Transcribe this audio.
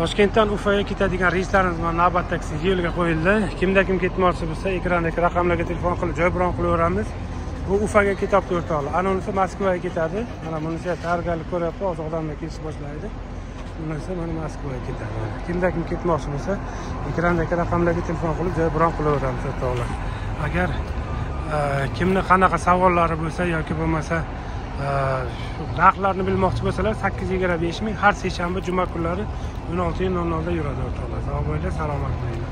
toshkentdan ufaga ketadigan reyslarimiz mana navbatdagi taksi yo'lga qo'yildi. Kimda kim ketmoqchi bo'lsa ekrandagi raqamlarga telefon qilib joy bron qilaveramiz. Bu ufaga ketyapti o'rtoqlar. Anavunisi moskvaga ketadi. Mana bunisi tayyorgarlik ko'ryapti hozir odamlar kelishni boshlaydi. Bunisi mana moskvaga ketadi. Kimda kim ketmoqchi bo'lsa ekrandagi raqamlarga telefon qilib joy bron qilaveramiz o'rtoqlar. Agar e, kimni qanaqa savollari bo'lsa yoki bo'lmasa narxlarni bilmoqchi bo'lsalar sakkiz yigirma besh ming har seshanba juma kunlari o'n olti nol nolda yuradi o'rtoqlar. Sog' bo'linglar salomat bo'linglar